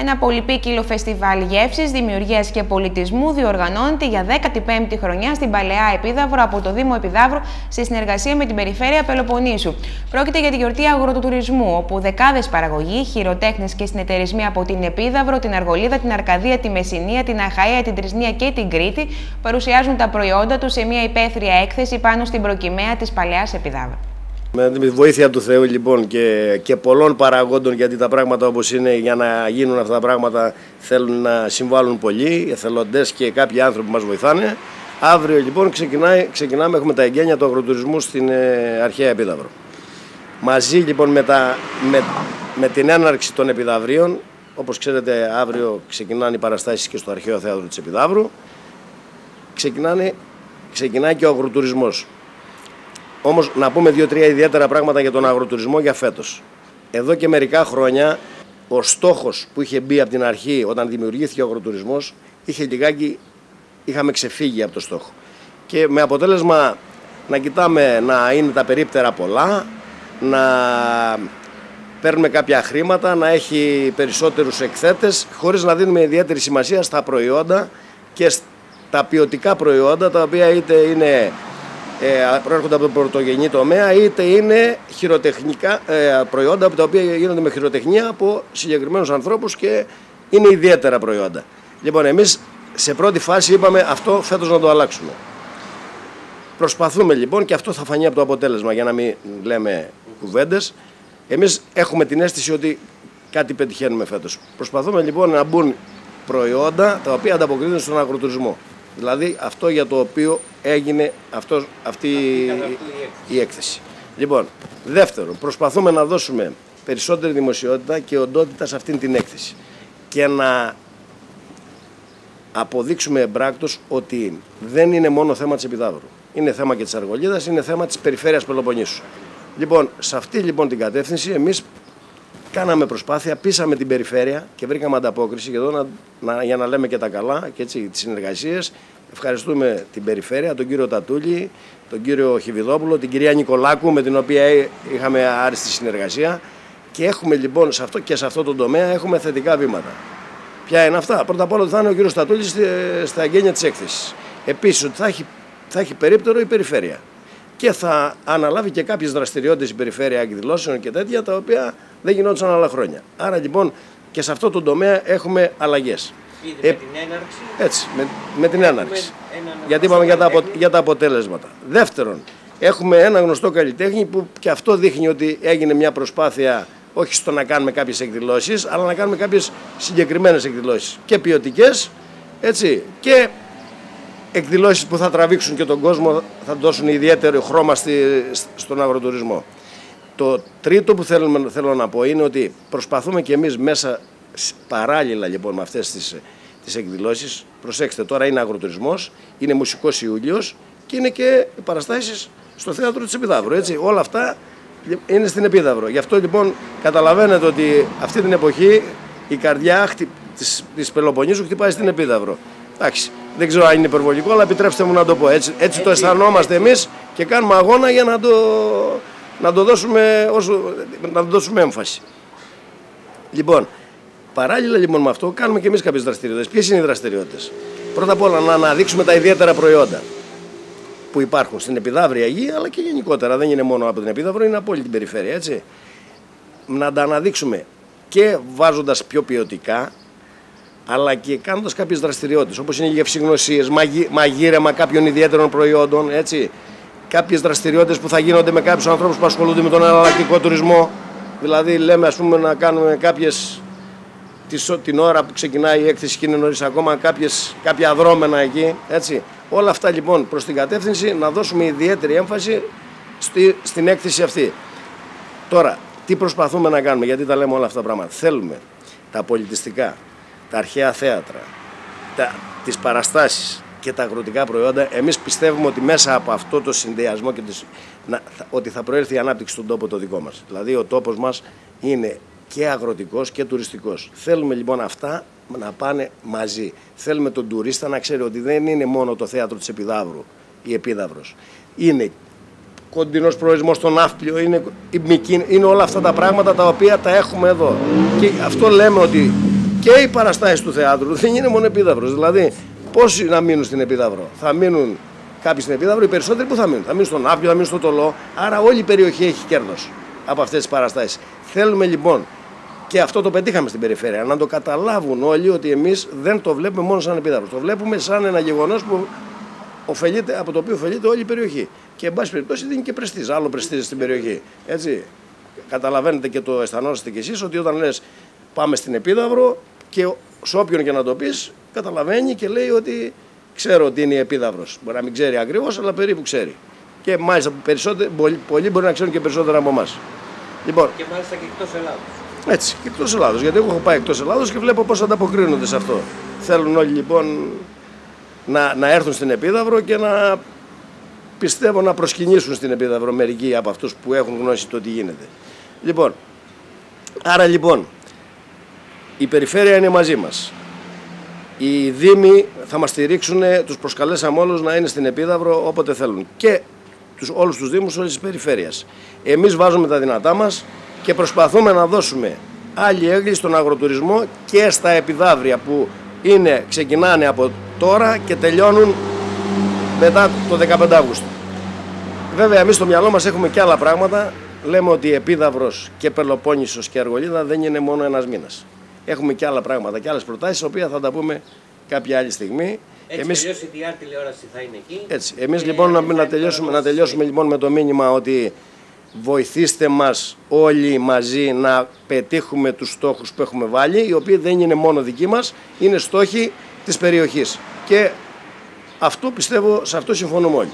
Ένα πολυπίκυλο φεστιβάλ γεύσης, δημιουργίας και πολιτισμού διοργανώνεται για 15η χρονιά στην Παλαιά Επίδαυρο από το Δήμο Επιδαύρου σε συνεργασία με την Περιφέρεια Πελοποννήσου. Πρόκειται για τη γιορτή αγροτοτουρισμού, όπου δεκάδες παραγωγοί, χειροτέχνες και συνεταιρισμοί από την Επίδαυρο, την Αργολίδα, την Αρκαδία, τη Μεσσηνία, την Αχαία, την Τρισνία και την Κρήτη παρουσιάζουν τα προϊόντα τους σε μια υπαίθρια έκθεση πάνω στην προκυμαία της Παλαιάς Επιδαύρου. Με τη βοήθεια του Θεού λοιπόν και, και πολλών παραγόντων γιατί τα πράγματα όπως είναι για να γίνουν αυτά τα πράγματα θέλουν να συμβάλλουν πολλοί, εθελοντές και κάποιοι άνθρωποι που μας βοηθάνε. Αύριο λοιπόν ξεκινάει, ξεκινάμε, έχουμε τα εγγένεια του αγροτουρισμού στην ε, αρχαία Επίδαυρο. Μαζί λοιπόν με, τα, με, με την έναρξη των επιδαυρίων, όπως ξέρετε αύριο ξεκινάνε οι παραστάσεις και στο αρχαίο θέατρο της Επιδαύρου, ξεκινάνε, ξεκινάει και ο αγροτουρισμός. Όμως να πούμε δύο-τρία ιδιαίτερα πράγματα για τον αγροτουρισμό για φέτος. Εδώ και μερικά χρόνια ο στόχος που είχε μπει από την αρχή όταν δημιουργήθηκε ο αγροτουρισμός είχε λιγάκι, είχαμε ξεφύγει από το στόχο. Και με αποτέλεσμα να κοιτάμε να είναι τα περίπτερα πολλά, να παίρνουμε κάποια χρήματα, να έχει περισσότερους εκθέτες, χωρίς να δίνουμε ιδιαίτερη σημασία στα προϊόντα και στα ποιοτικά προϊόντα, τα οποία είτε είναι ε, προέρχονται από τον πρωτογενή τομέα, είτε είναι χειροτεχνικά ε, προϊόντα τα οποία γίνονται με χειροτεχνία από συγκεκριμένους ανθρώπους και είναι ιδιαίτερα προϊόντα. Λοιπόν, εμείς σε πρώτη φάση είπαμε αυτό φέτος να το αλλάξουμε. Προσπαθούμε λοιπόν και αυτό θα φανεί από το αποτέλεσμα για να μην λέμε κουβέντες. Εμείς έχουμε την αίσθηση ότι κάτι πετυχαίνουμε φέτος. Προσπαθούμε λοιπόν να μπουν προϊόντα τα οποία ανταποκρίνονται στον αγροτουρισμό. Δηλαδή αυτό για το οποίο έγινε αυτός, αυτή η έκθεση. Λοιπόν, δεύτερον, προσπαθούμε να δώσουμε περισσότερη δημοσιότητα και οντότητα σε αυτήν την έκθεση και να αποδείξουμε εμπράκτος ότι δεν είναι μόνο θέμα της Επιδαύρου. Είναι θέμα και της Αργολίδας, είναι θέμα της περιφέρειας Πελοποννήσου. Λοιπόν, σε αυτή λοιπόν την κατεύθυνση εμείς κάναμε προσπάθεια, πείσαμε την περιφέρεια και βρήκαμε ανταπόκριση και εδώ να, να, για να λέμε και τα καλά και έτσι τις συνεργασίες. Ευχαριστούμε την περιφέρεια, τον κύριο Τατούλη, τον κύριο Χιβιδόπουλο, την κυρία Νικολάκου με την οποία είχαμε άριστη συνεργασία και έχουμε λοιπόν σε αυτό και σε αυτό το τομέα έχουμε θετικά βήματα. Ποια είναι αυτά; Πρώτα απ' όλα θα είναι ο κύριος Τατούλης στα εγγένεια της έκθεσης. Επίσης ότι θα έχει, θα έχει περίπτερο η περιφέρεια και θα αναλάβει και κάποιες δραστηριότητες η περιφέρεια εκδηλώσεων και τέτοια τα οποία δεν γινόντουσαν άλλα χρόνια. Άρα λοιπόν και σε αυτό το τομέα έχουμε αλλαγές. Ήδη ε, με την έναρξη; Έτσι, με, με την έναρξη. Γιατί είπαμε για τα, απο, για τα αποτέλεσματα. Δεύτερον, έχουμε ένα γνωστό καλλιτέχνη που και αυτό δείχνει ότι έγινε μια προσπάθεια όχι στο να κάνουμε κάποιες εκδηλώσεις, αλλά να κάνουμε κάποιες συγκεκριμένες εκδηλώσεις. Και ποιοτικές, έτσι, και εκδηλώσεις που θα τραβήξουν και τον κόσμο, θα δώσουν ιδιαίτερο χρώμα στη, στον αγροτουρισμό. Το τρίτο που θέλουμε, θέλω να πω είναι ότι προσπαθούμε και εμείς μέσα παράλληλα λοιπόν με αυτές τις, τις εκδηλώσεις, προσέξτε τώρα είναι αγροτουρισμός, είναι μουσικός Ιούλιος και είναι και παραστάσεις στο θέατρο της Επιδαύρου, έτσι. Όλα αυτά είναι στην Επίδαυρο. Γι' αυτό λοιπόν καταλαβαίνετε ότι αυτή την εποχή η καρδιά της, της Πελοποννήσου χτυπάει στην Επίδαυρο. Εντάξει, δεν ξέρω αν είναι υπερβολικό, αλλά επιτρέψτε μου να το πω. Έτσι, έτσι το αισθανόμαστε εμείς και κάνουμε αγώνα για να το, να το, δώσουμε, όσο, να το δώσουμε έμφαση. Λοιπόν, παράλληλα λοιπόν με αυτό, κάνουμε και εμείς κάποιες δραστηριότητες. Ποιες είναι οι δραστηριότητες, Πρώτα απ' όλα να αναδείξουμε τα ιδιαίτερα προϊόντα που υπάρχουν στην Επιδαύρια γη, αλλά και γενικότερα. Δεν είναι μόνο από την Επίδαυρο, είναι από όλη την περιφέρεια, έτσι. Να τα αναδείξουμε και βάζοντας πιο ποιοτικά, αλλά και κάνοντας κάποιες δραστηριότητες, όπως είναι οι γευσηγνωσίες, μαγείρεμα κάποιων ιδιαίτερων προϊόντων, έτσι. Κάποιες δραστηριότητες που θα γίνονται με κάποιους ανθρώπους που ασχολούνται με τον εναλλακτικό τουρισμό. Δηλαδή, λέμε, ας πούμε, να κάνουμε κάποιες. την ώρα που ξεκινάει η έκθεση και είναι νωρίς ακόμα, κάποιες, κάποια δρόμενα εκεί. Έτσι. Όλα αυτά λοιπόν προς την κατεύθυνση να δώσουμε ιδιαίτερη έμφαση στη, στην έκθεση αυτή. Τώρα, τι προσπαθούμε να κάνουμε, γιατί τα λέμε όλα αυτά τα πράγματα. Θέλουμε τα πολιτιστικά, τα αρχαία θέατρα, τα, τις παραστάσεις και τα αγροτικά προϊόντα, εμείς πιστεύουμε ότι μέσα από αυτό το συνδυασμό και τις, να, ότι θα προέρθει η ανάπτυξη στον τόπο το δικό μας. Δηλαδή ο τόπος μας είναι και αγροτικός και τουριστικός. Θέλουμε λοιπόν αυτά να πάνε μαζί. Θέλουμε τον τουρίστα να ξέρει ότι δεν είναι μόνο το θέατρο της Επιδαύρου, η Επίδαυρος. Είναι κοντινός προορισμός στο ναύπλιο, είναι, είναι όλα αυτά τα πράγματα τα οποία τα έχουμε εδώ. Και αυτό λέμε ότι και οι παραστάσεις του θεάτρου δεν είναι μόνο επίδαυρος. Δηλαδή, πόσοι να μείνουν στην επίδαυρο; Θα μείνουν κάποιοι στην επίδαυρο, οι περισσότεροι που θα μείνουν; Θα μείνουν στο ναύπλιο, θα μείνουν στο τολό. Άρα όλη η περιοχή έχει κέρδος από αυτές τις παραστάσεις. Θέλουμε λοιπόν και αυτό το πετύχαμε στην περιφέρεια. Να το καταλάβουν όλοι ότι εμείς δεν το βλέπουμε μόνο σαν επίδαυρο. Το βλέπουμε σαν ένα γεγονός που ωφελείται, από το οποίο ωφελείται όλη η περιοχή. Και εν πάση περιπτώσει δίνει και πρεστή, άλλο πρεστή στην περιοχή. Έτσι. Καταλαβαίνετε και το αισθανόσαστε κι εσείς ότι όταν λες πάμε στην επίδαυρο και σε όποιον και να το πεις, καταλαβαίνει και λέει ότι ξέρω ότι είναι η επίδαυρος. Μπορεί να μην ξέρει ακριβώς, αλλά περίπου ξέρει. Και μάλιστα περισσότεροι, πολλοί μπορεί να ξέρουν και περισσότερα από εμάς. Λοιπόν, και μάλιστα και εκτός Ελλάδος. Έτσι, και εκτός Ελλάδος. Γιατί εγώ έχω πάει εκτός Ελλάδος και βλέπω πώς ανταποκρίνονται σε αυτό. Θέλουν όλοι λοιπόν να, να έρθουν στην Επίδαυρο και να πιστεύω να προσκυνήσουν στην Επίδαυρο μερικοί από αυτούς που έχουν γνώση το τι γίνεται. Λοιπόν, άρα λοιπόν, η περιφέρεια είναι μαζί μας. Οι Δήμοι θα μας στηρίξουν, τους προσκαλέσαμε όλους να είναι στην Επίδαυρο όποτε θέλουν. Και τους, όλους τους Δήμους όλης της περιφέρειας. Εμείς βάζουμε τα δυνατά μας και προσπαθούμε να δώσουμε άλλη έγκλη στον αγροτουρισμό και στα επιδαύρια που είναι, ξεκινάνε από τώρα και τελειώνουν μετά το 15 Αύγουστο. Βέβαια εμείς στο μυαλό μας έχουμε και άλλα πράγματα. Λέμε ότι Επίδαυρος και Πελοπόννησος και Αργολίδα δεν είναι μόνο ένας μήνας. Έχουμε και άλλα πράγματα και άλλες προτάσεις, οποία θα τα πούμε κάποια άλλη στιγμή. Έτσι εμείς... η τηλεόραση θα είναι εκεί. Έτσι. Εμείς λοιπόν να, να, τελειώσουμε, να τελειώσουμε λοιπόν με το μήνυμα ότι βοηθήστε μας όλοι μαζί να πετύχουμε τους στόχους που έχουμε βάλει, οι οποίοι δεν είναι μόνο δικοί μας, είναι στόχοι της περιοχής. Και αυτό πιστεύω, σε αυτό συμφωνούμε όλοι.